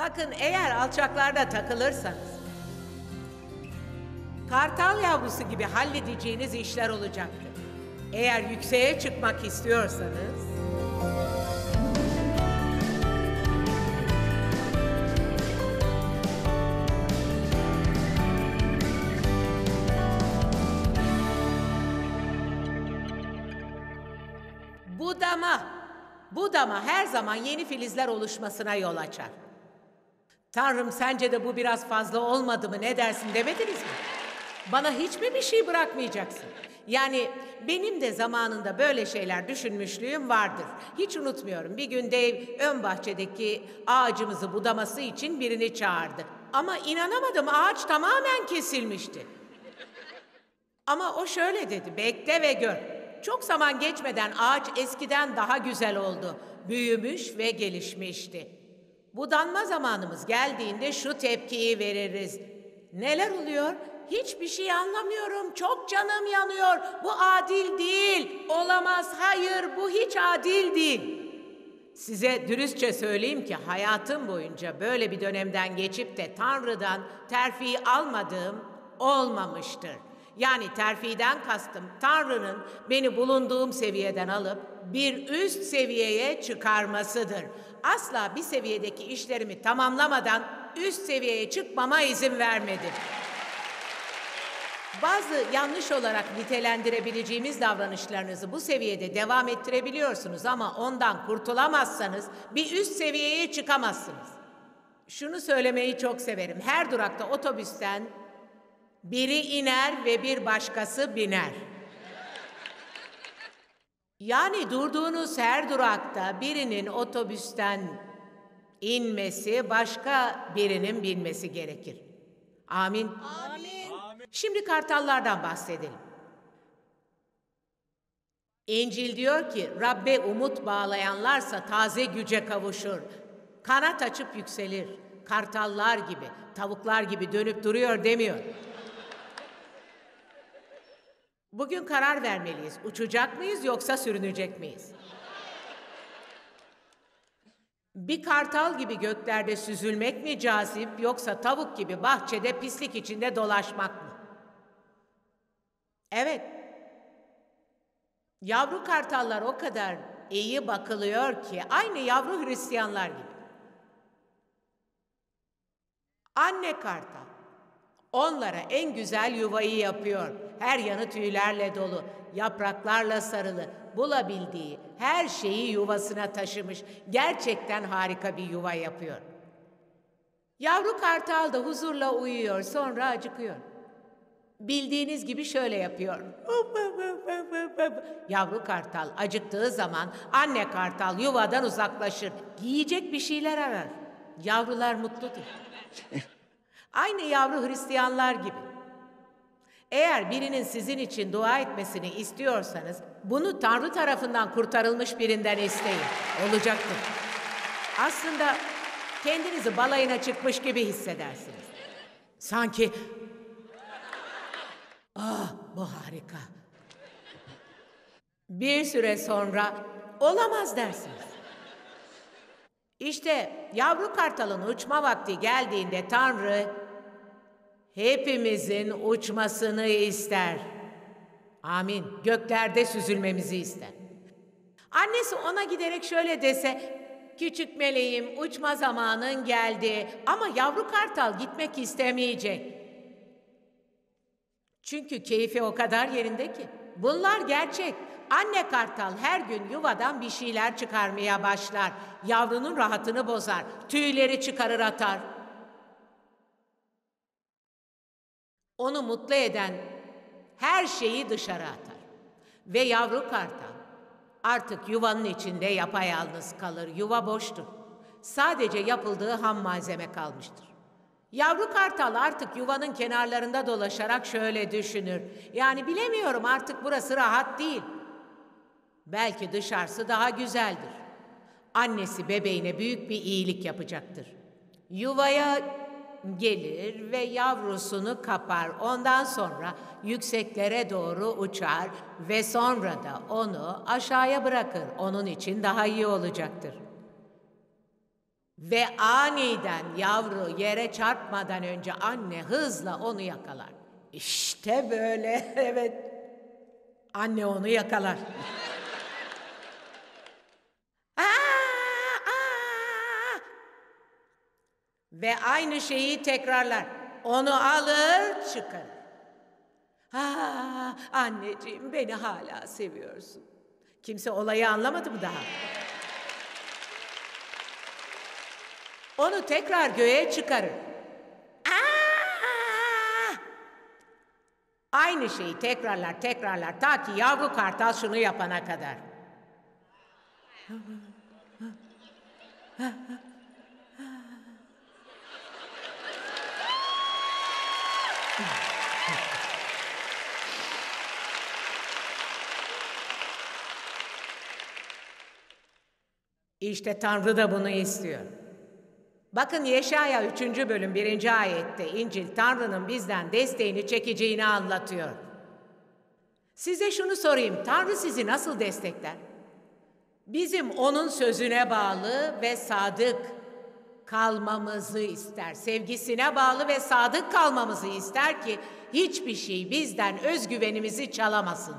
Bakın eğer alçaklarda takılırsanız, kartal yavrusu gibi halledeceğiniz işler olacaktır. Eğer yükseğe çıkmak istiyorsanız, budama, budama her zaman yeni filizler oluşmasına yol açar. Tanrım sence de bu biraz fazla olmadı mı ne dersin demediniz mi? Bana hiç mi bir şey bırakmayacaksın? Yani benim de zamanında böyle şeyler düşünmüşlüğüm vardır. Hiç unutmuyorum. Bir gün Dave ön bahçedeki ağacımızı budaması için birini çağırdı. Ama inanamadım ağaç tamamen kesilmişti. Ama o şöyle dedi, bekle ve gör. Çok zaman geçmeden ağaç eskiden daha güzel oldu. Büyümüş ve gelişmişti. Budanma zamanımız geldiğinde şu tepkiyi veririz. Neler oluyor? Hiçbir şey anlamıyorum. Çok canım yanıyor. Bu adil değil. Olamaz. Hayır, bu hiç adil değil. Size dürüstçe söyleyeyim ki hayatım boyunca böyle bir dönemden geçip de Tanrı'dan terfi almadığım olmamıştır. Yani terfiden kastım Tanrı'nın beni bulunduğum seviyeden alıp bir üst seviyeye çıkarmasıdır. Asla bir seviyedeki işlerimi tamamlamadan üst seviyeye çıkmama izin vermedi. Bazı yanlış olarak nitelendirebileceğimiz davranışlarınızı bu seviyede devam ettirebiliyorsunuz ama ondan kurtulamazsanız bir üst seviyeye çıkamazsınız. Şunu söylemeyi çok severim. Her durakta otobüsten biri iner ve bir başkası biner. Yani durduğunuz her durakta birinin otobüsten inmesi, başka birinin binmesi gerekir. Amin. Şimdi kartallardan bahsedelim. İncil diyor ki Rabbe umut bağlayanlarsa taze güce kavuşur. Kanat açıp yükselir. Kartallar gibi, tavuklar gibi dönüp duruyor demiyor. Bugün karar vermeliyiz. Uçacak mıyız yoksa sürünecek miyiz? Bir kartal gibi göklerde süzülmek mi cazip yoksa tavuk gibi bahçede pislik içinde dolaşmak mı? Evet. Yavru kartallar o kadar iyi bakılıyor ki aynı yavru Hristiyanlar gibi. Anne kartal onlara en güzel yuvayı yapıyor. Her yanı tüylerle dolu, yapraklarla sarılı. Bulabildiği her şeyi yuvasına taşımış. Gerçekten harika bir yuva yapıyor. Yavru kartal da huzurla uyuyor, sonra acıkıyor. Bildiğiniz gibi şöyle yapıyor. Yavru kartal acıktığı zaman anne kartal yuvadan uzaklaşır. Yiyecek bir şeyler arar. Yavrular mutludur. Aynı yavru Hristiyanlar gibi. Eğer birinin sizin için dua etmesini istiyorsanız bunu Tanrı tarafından kurtarılmış birinden isteyin. Olacaktır. Aslında kendinizi balayına çıkmış gibi hissedersiniz. Sanki Ah bu harika. Bir süre sonra olamaz dersiniz. İşte yavru kartalın uçma vakti geldiğinde Tanrı hepimizin uçmasını ister. Amin. Göklerde süzülmemizi ister. Annesi ona giderek şöyle dese, küçük meleğim uçma zamanın geldi ama yavru kartal gitmek istemeyecek. Çünkü keyfi o kadar yerinde ki. Bunlar gerçek. Anne kartal her gün yuvadan bir şeyler çıkarmaya başlar. Yavrunun rahatını bozar. Tüyleri çıkarır atar. Onu mutlu eden her şeyi dışarı atar. Ve yavru kartal artık yuvanın içinde yapayalnız kalır. Yuva boştur. Sadece yapıldığı ham malzeme kalmıştır. Yavru kartal artık yuvanın kenarlarında dolaşarak şöyle düşünür. Yani bilemiyorum artık burası rahat değil. Belki dışarısı daha güzeldir. Annesi bebeğine büyük bir iyilik yapacaktır. Yuvaya gelir ve yavrusunu kapar. Ondan sonra yükseklere doğru uçar ve sonra da onu aşağıya bırakır. Onun için daha iyi olacaktır. Ve aniden yavru yere çarpmadan önce anne hızla onu yakalar. İşte böyle, evet. Anne onu yakalar. Aa, aa! Ve aynı şeyi tekrarlar. Onu alır çıkarır. Ha, anneciğim beni hala seviyorsun. Kimse olayı anlamadı mı daha? Onu tekrar göğe çıkarır. Aa! Aynı şeyi tekrarlar tekrarlar ta ki yavru kartal şunu yapana kadar. İşte Tanrı da bunu istiyor. Bakın Yeşaya 3. bölüm 1. ayette İncil Tanrı'nın bizden desteğini çekeceğini anlatıyor. Size şunu sorayım, Tanrı sizi nasıl destekler? Bizim onun sözüne bağlı ve sadık kalmamızı ister. Sevgisine bağlı ve sadık kalmamızı ister ki hiçbir şey bizden özgüvenimizi çalamasın.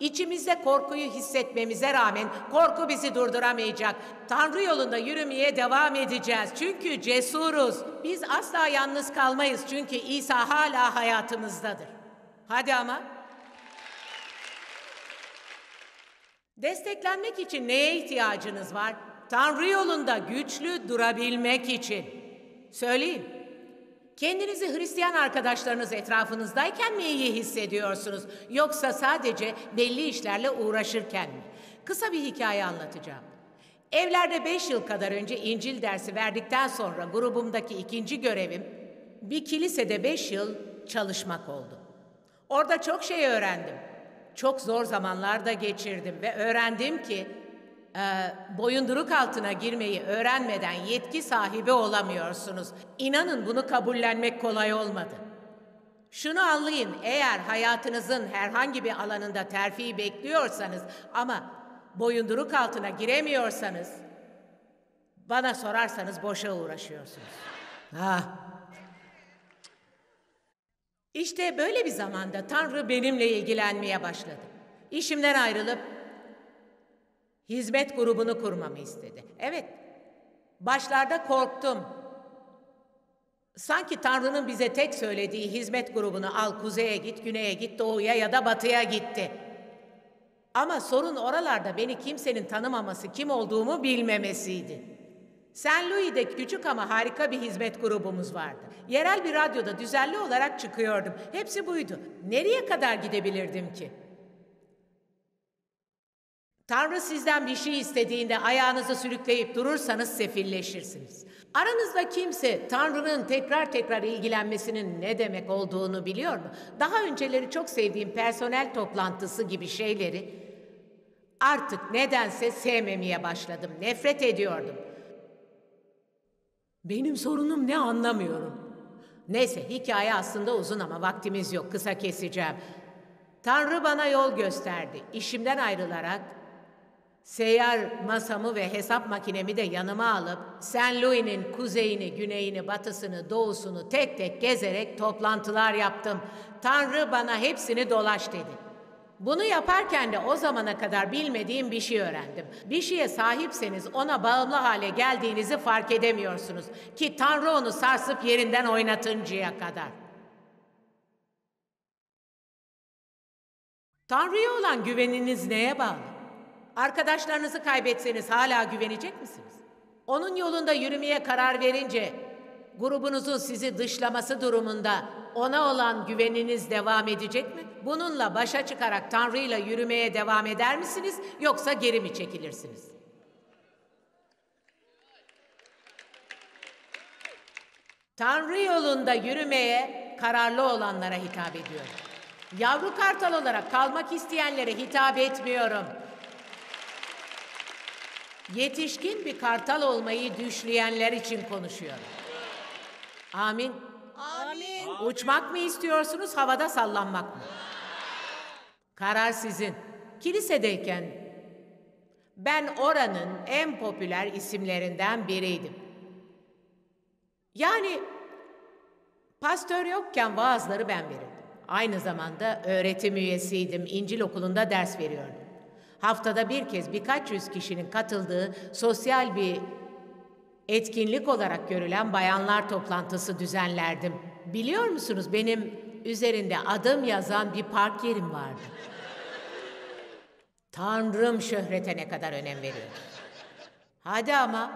İçimizde korkuyu hissetmemize rağmen korku bizi durduramayacak. Tanrı yolunda yürümeye devam edeceğiz. Çünkü cesuruz. Biz asla yalnız kalmayız çünkü İsa hala hayatımızdadır. Hadi ama. Desteklenmek için neye ihtiyacınız var? Tanrı yolunda güçlü durabilmek için. Söyleyin. Kendinizi Hristiyan arkadaşlarınız etrafınızdayken mi iyi hissediyorsunuz? Yoksa sadece belli işlerle uğraşırken mi? Kısa bir hikaye anlatacağım. Evlerde beş yıl kadar önce İncil dersi verdikten sonra grubumdaki ikinci görevim bir kilisede beş yıl çalışmak oldu. Orada çok şey öğrendim. Çok zor zamanlar da geçirdim ve öğrendim ki e, boyunduruk altına girmeyi öğrenmeden yetki sahibi olamıyorsunuz. İnanın bunu kabullenmek kolay olmadı. Şunu anlayın, eğer hayatınızın herhangi bir alanında terfi bekliyorsanız ama boyunduruk altına giremiyorsanız, bana sorarsanız boşa uğraşıyorsunuz. Ah. İşte böyle bir zamanda Tanrı benimle ilgilenmeye başladı. İşimden ayrılıp hizmet grubunu kurmamı istedi. Evet, başlarda korktum. Sanki Tanrı'nın bize tek söylediği hizmet grubunu al kuzeye git, güneye git, doğuya ya da batıya gitti. Ama sorun oralarda beni kimsenin tanımaması, kim olduğumu bilmemesiydi. Saint Louis'de küçük ama harika bir hizmet grubumuz vardı. Yerel bir radyoda düzenli olarak çıkıyordum. Hepsi buydu. Nereye kadar gidebilirdim ki? Tanrı sizden bir şey istediğinde ayağınızı sürükleyip durursanız sefilleşirsiniz. Aranızda kimse Tanrı'nın tekrar tekrar ilgilenmesinin ne demek olduğunu biliyor mu? Daha önceleri çok sevdiğim personel toplantısı gibi şeyleri artık nedense sevmemeye başladım. Nefret ediyordum. Benim sorunum ne anlamıyorum. Neyse hikaye aslında uzun ama vaktimiz yok. Kısa keseceğim. Tanrı bana yol gösterdi. İşimden ayrılarak seyyar masamı ve hesap makinemi de yanıma alıp Saint Louis'nin kuzeyini, güneyini, batısını, doğusunu tek tek gezerek toplantılar yaptım. Tanrı bana hepsini dolaş dedi. Bunu yaparken de o zamana kadar bilmediğim bir şey öğrendim. Bir şeye sahipseniz ona bağımlı hale geldiğinizi fark edemiyorsunuz. Ki Tanrı onu sarsıp yerinden oynatıncaya kadar. Tanrı'ya olan güveniniz neye bağlı? Arkadaşlarınızı kaybetseniz hala güvenecek misiniz? Onun yolunda yürümeye karar verince grubunuzun sizi dışlaması durumunda ona olan güveniniz devam edecek mi? Bununla başa çıkarak Tanrı'yla yürümeye devam eder misiniz yoksa geri mi çekilirsiniz? Tanrı yolunda yürümeye kararlı olanlara hitap ediyorum. Yavru kartal olarak kalmak isteyenlere hitap etmiyorum. Yetişkin bir kartal olmayı düşleyenler için konuşuyorum. Amin. Amin. Uçmak mı istiyorsunuz, havada sallanmak mı? Karar sizin. Kilisedeyken ben oranın en popüler isimlerinden biriydim. Yani pastör yokken vaazları ben verirdim. Aynı zamanda öğretim üyesiydim. İncil okulunda ders veriyordum. Haftada bir kez birkaç yüz kişinin katıldığı sosyal bir etkinlik olarak görülen bayanlar toplantısı düzenlerdim. Biliyor musunuz benim üzerinde adım yazan bir park yerim vardı. Tanrım şöhrete ne kadar önem veriyor. Hadi ama.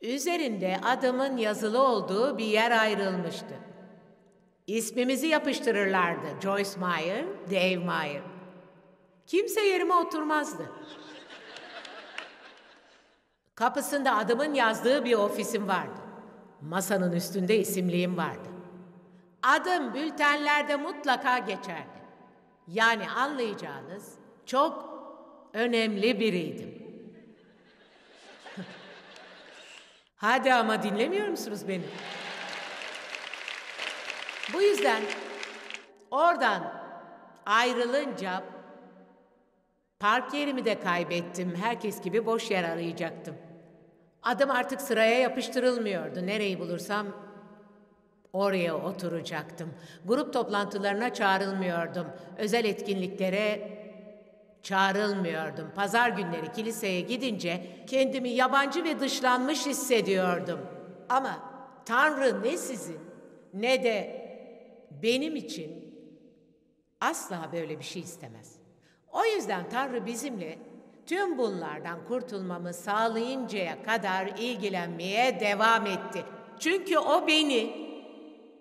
Üzerinde adımın yazılı olduğu bir yer ayrılmıştı. İsmimizi yapıştırırlardı. Joyce Meyer, Dave Meyer. Kimse yerime oturmazdı. Kapısında adımın yazdığı bir ofisim vardı. Masanın üstünde isimliğim vardı. Adım bültenlerde mutlaka geçerdi. Yani anlayacağınız çok önemli biriydim. Hadi ama dinlemiyor musunuz beni? Bu yüzden oradan ayrılınca park yerimi de kaybettim. Herkes gibi boş yer arayacaktım. Adım artık sıraya yapıştırılmıyordu. Nereyi bulursam oraya oturacaktım. Grup toplantılarına çağrılmıyordum. Özel etkinliklere çağrılmıyordum. Pazar günleri kiliseye gidince kendimi yabancı ve dışlanmış hissediyordum. Ama Tanrı ne sizin ne de benim için asla böyle bir şey istemez. Yüzden Tanrı bizimle tüm bunlardan kurtulmamı sağlayıncaya kadar ilgilenmeye devam etti. Çünkü o beni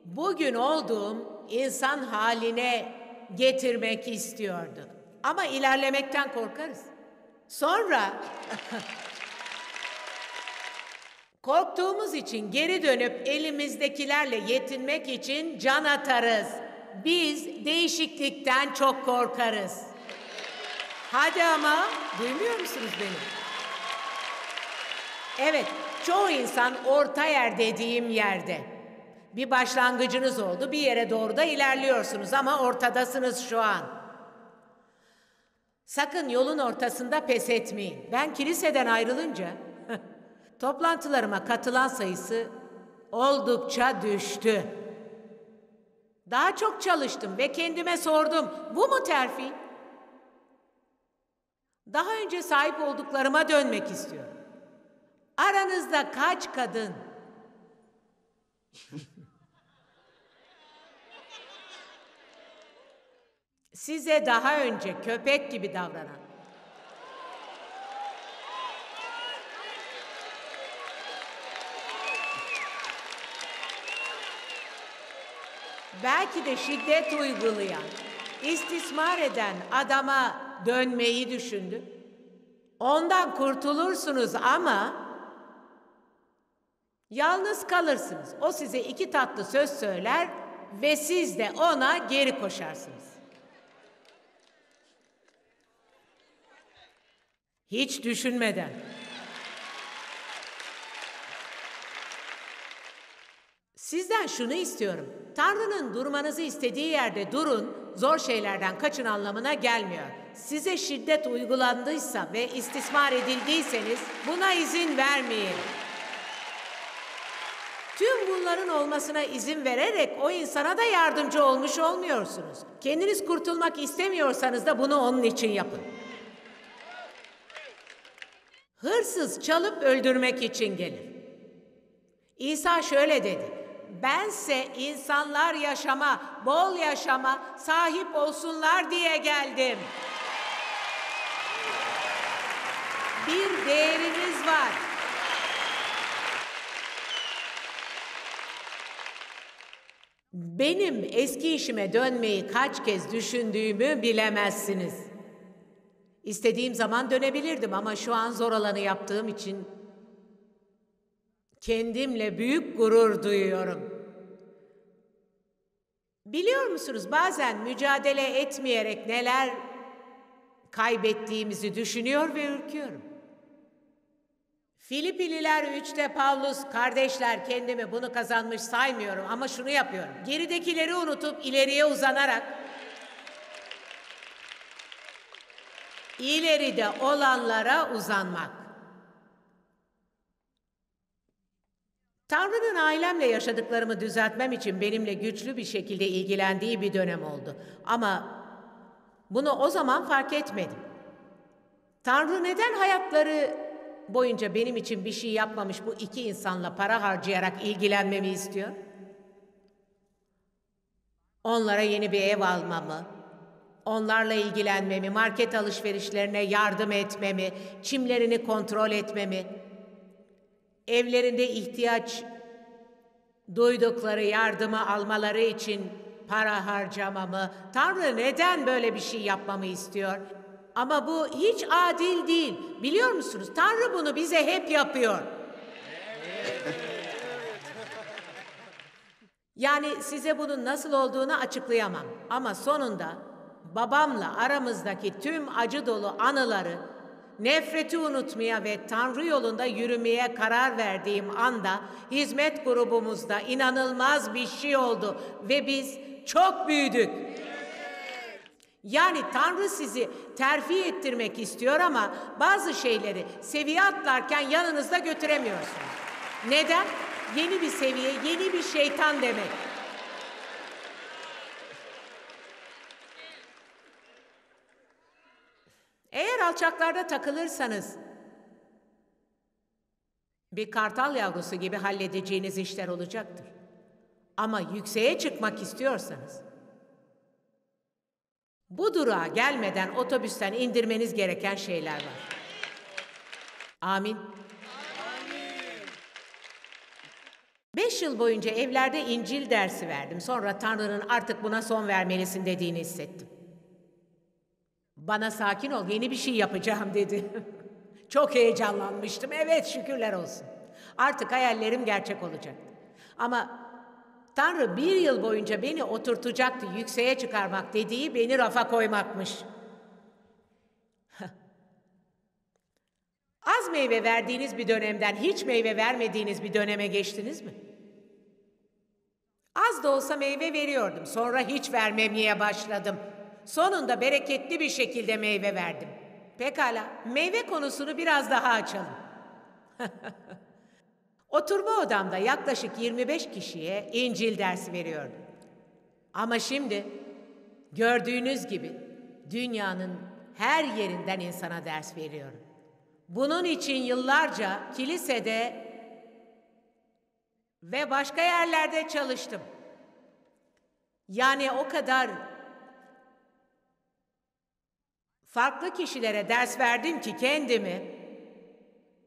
bugün olduğum insan haline getirmek istiyordu. Ama ilerlemekten korkarız. Sonra korktuğumuz için geri dönüp elimizdekilerle yetinmek için can atarız. Biz değişiklikten çok korkarız. Hadi ama duymuyor musunuz beni? Evet, çoğu insan orta yer dediğim yerde. Bir başlangıcınız oldu, bir yere doğru da ilerliyorsunuz ama ortadasınız şu an. Sakın yolun ortasında pes etmeyin. Ben kiliseden ayrılınca toplantılarıma katılan sayısı oldukça düştü. Daha çok çalıştım ve kendime sordum. Bu mu terfi? Daha önce sahip olduklarıma dönmek istiyorum. Aranızda kaç kadın size daha önce köpek gibi davranan belki de şiddet uygulayan, istismar eden adama dönmeyi düşündü. Ondan kurtulursunuz ama yalnız kalırsınız. O size iki tatlı söz söyler ve siz de ona geri koşarsınız. Hiç düşünmeden. Sizden şunu istiyorum. Tanrı'nın durmanızı istediği yerde durun, zor şeylerden kaçın anlamına gelmiyor. Size şiddet uygulandıysa ve istismar edildiyseniz buna izin vermeyin. Tüm bunların olmasına izin vererek o insana da yardımcı olmuş olmuyorsunuz. Kendiniz kurtulmak istemiyorsanız da bunu onun için yapın. Hırsız çalıp öldürmek için gelir. İsa şöyle dedi. Bense insanlar yaşama, bol yaşama sahip olsunlar diye geldim. Bir değeriniz var. Benim eski işime dönmeyi kaç kez düşündüğümü bilemezsiniz. İstediğim zaman dönebilirdim ama şu an zor olanı yaptığım için kendimle büyük gurur duyuyorum. Biliyor musunuz bazen mücadele etmeyerek neler kaybettiğimizi düşünüyor ve ürküyorum. Filipililer 3'te Pavlus, kardeşler kendimi bunu kazanmış saymıyorum ama şunu yapıyorum. Geridekileri unutup ileriye uzanarak ileride olanlara uzanmak. Tanrı'nın ailemle yaşadıklarımı düzeltmem için benimle güçlü bir şekilde ilgilendiği bir dönem oldu. Ama bunu o zaman fark etmedim. Tanrı neden hayatları boyunca benim için bir şey yapmamış bu iki insanla para harcayarak ilgilenmemi istiyor? Onlara yeni bir ev almamı, onlarla ilgilenmemi, market alışverişlerine yardım etmemi, çimlerini kontrol etmemi, evlerinde ihtiyaç duydukları yardımı almaları için para harcamamı, Tanrı neden böyle bir şey yapmamı istiyor? Ama bu hiç adil değil. Biliyor musunuz? Tanrı bunu bize hep yapıyor. Yani size bunun nasıl olduğunu açıklayamam. Ama sonunda babamla aramızdaki tüm acı dolu anıları, nefreti unutmaya ve Tanrı yolunda yürümeye karar verdiğim anda hizmet grubumuzda inanılmaz bir şey oldu ve biz çok büyüdük. Yani Tanrı sizi terfi ettirmek istiyor ama bazı şeyleri seviye atlarken yanınızda götüremiyorsunuz. Neden? Yeni bir seviye, yeni bir şeytan demek. Eğer alçaklarda takılırsanız bir kartal yavrusu gibi halledeceğiniz işler olacaktır. Ama yükseğe çıkmak istiyorsanız bu durağa gelmeden otobüsten indirmeniz gereken şeyler var. Amin. Beş yıl boyunca evlerde İncil dersi verdim. Sonra Tanrı'nın artık buna son vermelisin dediğini hissettim. Bana sakin ol, yeni bir şey yapacağım dedi. Çok heyecanlanmıştım. Evet, şükürler olsun. Artık hayallerim gerçek olacak. Ama Tanrı bir yıl boyunca beni oturtacaktı, yükseğe çıkarmak dediği beni rafa koymakmış. Az meyve verdiğiniz bir dönemden hiç meyve vermediğiniz bir döneme geçtiniz mi? Az da olsa meyve veriyordum. Sonra hiç vermemeye başladım. Sonunda bereketli bir şekilde meyve verdim. Pekala, meyve konusunu biraz daha açalım. Oturma odamda yaklaşık 25 kişiye İncil dersi veriyordum. Ama şimdi gördüğünüz gibi dünyanın her yerinden insana ders veriyorum. Bunun için yıllarca kilisede ve başka yerlerde çalıştım. Yani o kadar farklı kişilere ders verdim ki kendimi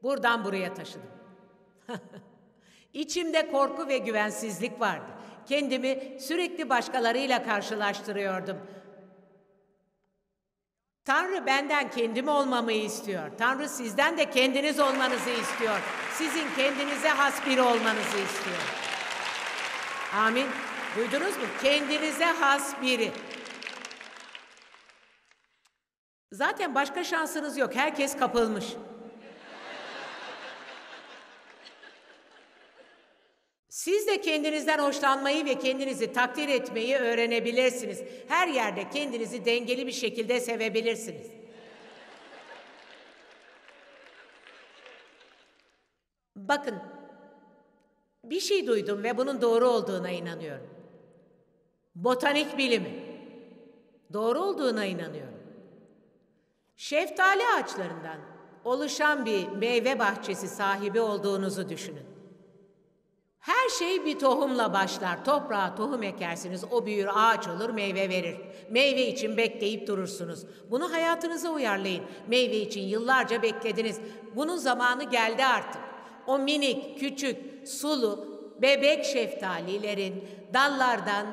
buradan buraya taşıdım. İçimde korku ve güvensizlik vardı. Kendimi sürekli başkalarıyla karşılaştırıyordum. Tanrı benden kendim olmamı istiyor. Tanrı sizden de kendiniz olmanızı istiyor. Sizin kendinize has biri olmanızı istiyor. Amin. Duydunuz mu? Kendinize has biri. Zaten başka şansınız yok. Herkes kapılmış. Siz de kendinizden hoşlanmayı ve kendinizi takdir etmeyi öğrenebilirsiniz. Her yerde kendinizi dengeli bir şekilde sevebilirsiniz. Bakın, bir şey duydum ve bunun doğru olduğuna inanıyorum. Botanik bilimi. Doğru olduğuna inanıyorum. Şeftali ağaçlarından oluşan bir meyve bahçesi sahibi olduğunuzu düşünün. Her şey bir tohumla başlar. Toprağa tohum ekersiniz, o büyür, ağaç olur, meyve verir. Meyve için bekleyip durursunuz. Bunu hayatınıza uyarlayın. Meyve için yıllarca beklediniz. Bunun zamanı geldi artık. O minik, küçük, sulu, bebek şeftalilerin dallardan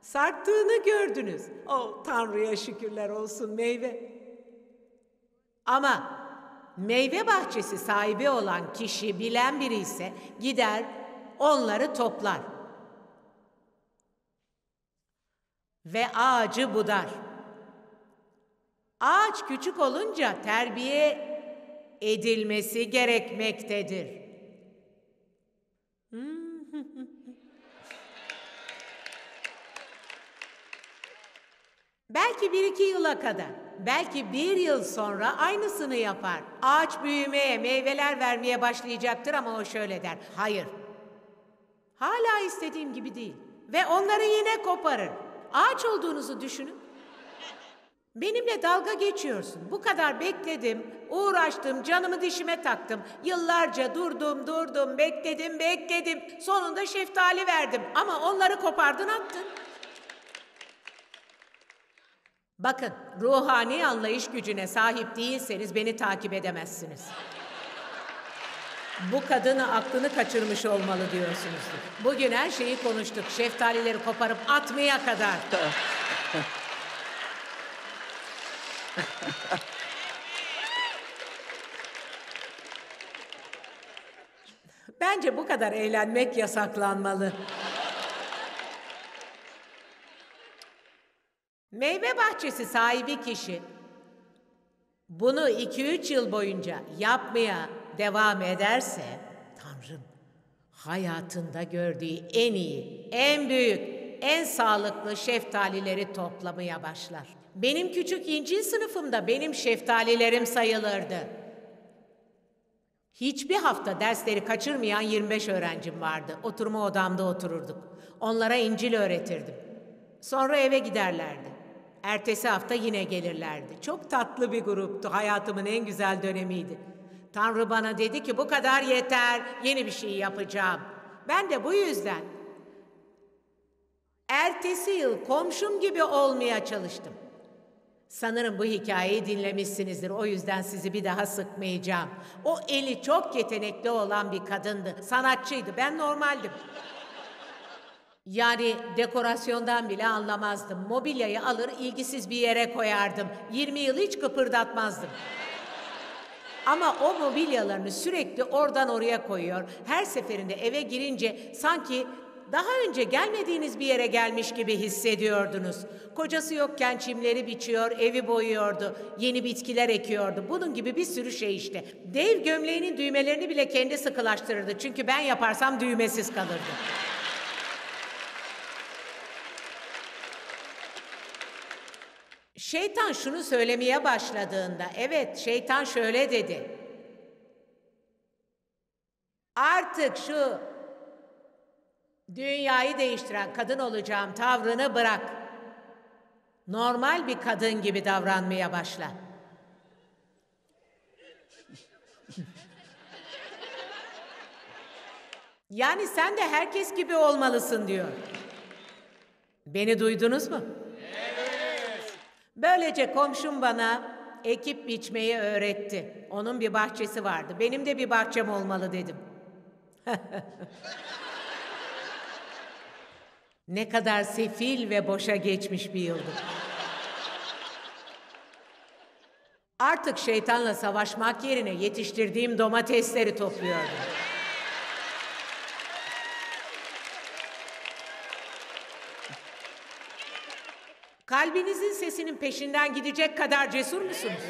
sarttığını gördünüz. Oh Tanrı'ya şükürler olsun meyve. Ama meyve bahçesi sahibi olan kişi bilen biri ise gider onları toplar. Ve ağacı budar. Ağaç küçük olunca terbiye edilmesi gerekmektedir. Belki bir iki yıla kadar, belki bir yıl sonra aynısını yapar. Ağaç büyümeye, meyveler vermeye başlayacaktır ama o şöyle der. Hayır, Hala istediğim gibi değil. Ve onları yine koparır. Ağaç olduğunuzu düşünün. Benimle dalga geçiyorsun. Bu kadar bekledim, uğraştım, canımı dişime taktım. Yıllarca durdum, durdum, bekledim, bekledim. Sonunda şeftali verdim ama onları kopardın attın. Bakın, ruhani anlayış gücüne sahip değilseniz beni takip edemezsiniz. Bu kadını aklını kaçırmış olmalı diyorsunuzdur. Bugün her şeyi konuştuk. Şeftalileri koparıp atmaya kadar. Bence bu kadar eğlenmek yasaklanmalı. Meyve bahçesi sahibi kişi bunu 2-3 yıl boyunca yapmaya devam ederse Tanrım hayatında gördüğü en iyi, en büyük, en sağlıklı şeftalileri toplamaya başlar. Benim küçük İncil sınıfımda benim şeftalilerim sayılırdı. Hiçbir hafta dersleri kaçırmayan 25 öğrencim vardı. Oturma odamda otururduk. Onlara İncil öğretirdim. Sonra eve giderlerdi. Ertesi hafta yine gelirlerdi. Çok tatlı bir gruptu. Hayatımın en güzel dönemiydi. Tanrı bana dedi ki bu kadar yeter. Yeni bir şey yapacağım. Ben de bu yüzden ertesi yıl komşum gibi olmaya çalıştım. Sanırım bu hikayeyi dinlemişsinizdir. O yüzden sizi bir daha sıkmayacağım. O eli çok yetenekli olan bir kadındı. Sanatçıydı. Ben normaldim. Yani dekorasyondan bile anlamazdım. Mobilyayı alır ilgisiz bir yere koyardım. 20 yıl hiç kıpırdatmazdım. Ama o mobilyalarını sürekli oradan oraya koyuyor. Her seferinde eve girince sanki daha önce gelmediğiniz bir yere gelmiş gibi hissediyordunuz. Kocası yokken çimleri biçiyor, evi boyuyordu, yeni bitkiler ekiyordu. Bunun gibi bir sürü şey işte. Dev gömleğinin düğmelerini bile kendi sıkılaştırırdı. Çünkü ben yaparsam düğmesiz kalırdı. Şeytan şunu söylemeye başladığında, evet şeytan şöyle dedi. Artık şu dünyayı değiştiren kadın olacağım tavrını bırak. Normal bir kadın gibi davranmaya başla. yani sen de herkes gibi olmalısın diyor. Beni duydunuz mu? Böylece komşum bana ekip biçmeyi öğretti. Onun bir bahçesi vardı. Benim de bir bahçem olmalı dedim. ne kadar sefil ve boşa geçmiş bir yıldı. Artık şeytanla savaşmak yerine yetiştirdiğim domatesleri topluyordum. Kalbinizin sesinin peşinden gidecek kadar cesur musunuz?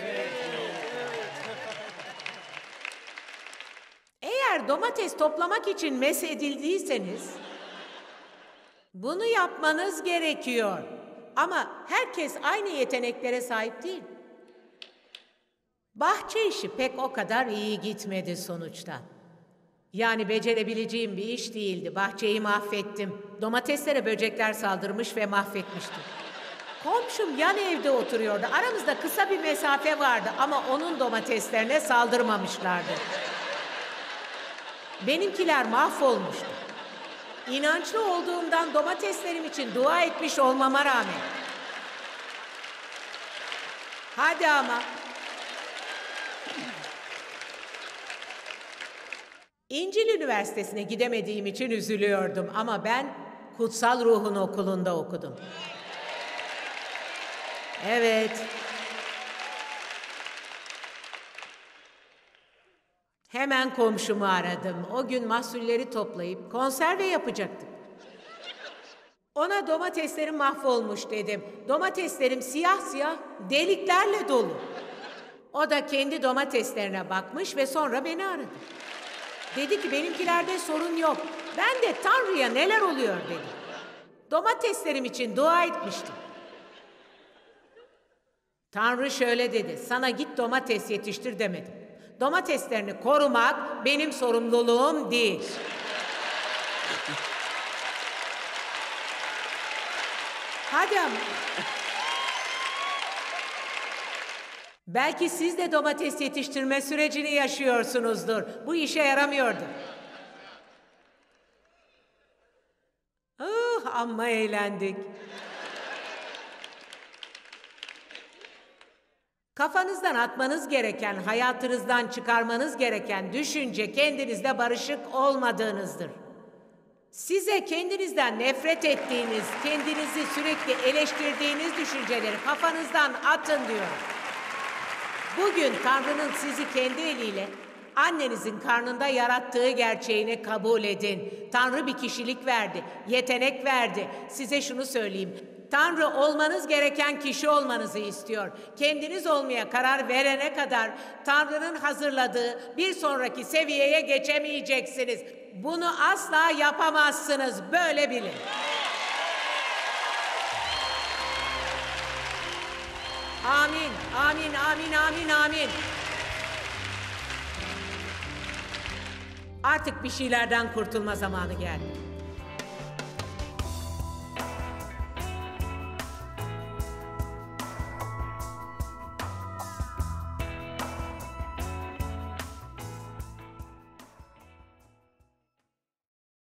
Eğer domates toplamak için mesedildiyseniz bunu yapmanız gerekiyor. Ama herkes aynı yeteneklere sahip değil. Bahçe işi pek o kadar iyi gitmedi sonuçta. Yani becerebileceğim bir iş değildi. Bahçeyi mahvettim. Domateslere böcekler saldırmış ve mahvetmiştim. Komşum yan evde oturuyordu. Aramızda kısa bir mesafe vardı ama onun domateslerine saldırmamışlardı. Benimkiler mahvolmuştu. İnançlı olduğumdan domateslerim için dua etmiş olmama rağmen. Hadi ama. İncil Üniversitesi'ne gidemediğim için üzülüyordum ama ben Kutsal Ruhun Okulu'nda okudum. Evet. Hemen komşumu aradım. O gün mahsulleri toplayıp konserve yapacaktık. Ona domateslerim mahvolmuş dedim. Domateslerim siyah siyah deliklerle dolu. O da kendi domateslerine bakmış ve sonra beni aradı. Dedi ki benimkilerde sorun yok. Ben de Tanrı'ya neler oluyor dedi. Domateslerim için dua etmiştim. Tanrı şöyle dedi, sana git domates yetiştir demedim. Domateslerini korumak benim sorumluluğum değil. Hadi. Belki siz de domates yetiştirme sürecini yaşıyorsunuzdur. Bu işe yaramıyordu. Oh, amma eğlendik. Kafanızdan atmanız gereken, hayatınızdan çıkarmanız gereken düşünce kendinizde barışık olmadığınızdır. Size kendinizden nefret ettiğiniz, kendinizi sürekli eleştirdiğiniz düşünceleri kafanızdan atın diyorum. Bugün Tanrı'nın sizi kendi eliyle annenizin karnında yarattığı gerçeğini kabul edin. Tanrı bir kişilik verdi, yetenek verdi. Size şunu söyleyeyim. Tanrı olmanız gereken kişi olmanızı istiyor. Kendiniz olmaya karar verene kadar Tanrı'nın hazırladığı bir sonraki seviyeye geçemeyeceksiniz. Bunu asla yapamazsınız. Böyle bilin. Amin, amin, amin, amin, amin. Artık bir şeylerden kurtulma zamanı geldi.